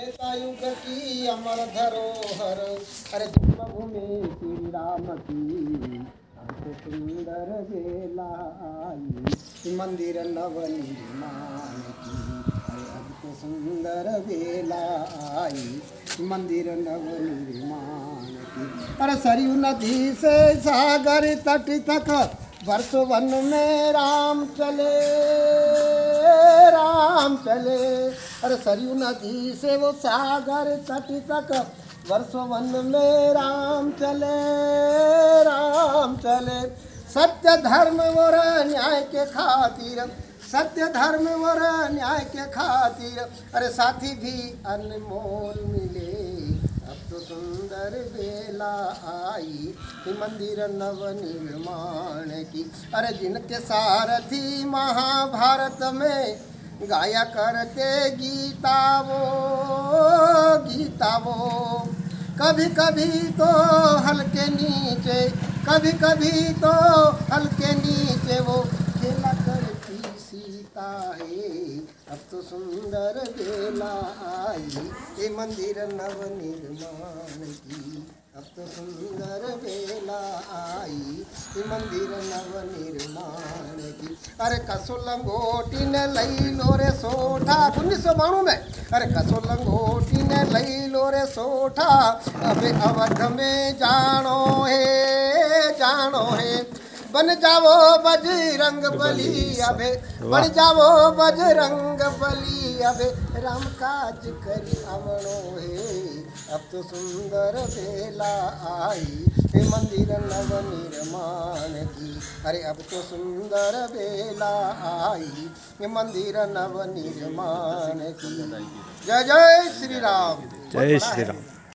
युग की अमर धरोहर। अरे जन्मभूमि श्री राम की सुंदर बेला आई मंदिर नवनिर्माण की अरे अब तो सुंदर बेला आई मंदिर नवनिर्माण की अरे सरयू नदी से सागर तट तक। वर्षो वन में राम चले। चले। अरे सरयू नदी से वो सागर तट तक वर्षों वन में राम चले राम चले। सत्य धर्म और न्याय के खातिर, सत्य धर्म और न्याय के खातिर, अरे साथी भी अनमोल मिले। अब तो सुंदर बेला आई कि मंदिर नव निर्माण की। अरे जिनके सारथी महाभारत में गाया करते गीता वो गीता वो। कभी कभी तो हल्के नीचे कभी कभी तो हल्के नीचे वो। खेला करती सीता है, अब तो सुंदर बेला आई। ये मंदिर नव निर्माण की, अब तो सुंदर बेला मंदिर नव निर्माण की अरे कसो लंगोटी ने लई लो सोठा। उन्नीस सौ बाणु में। अरे कसो ने लई लो सोठा। अबे अवध में जानो है जानो है। बन जावो बजरंग बली अबे बन जावो बजरंग बली अबे राम काज करी आवणो हे अब तो सुंदर बेला आई। हे मंदिर नव निर्माण की अरे अब तो सुंदर बेला आई। ये मंदिर नव निर्माण की। जय जय श्री राम। जय श्री राम।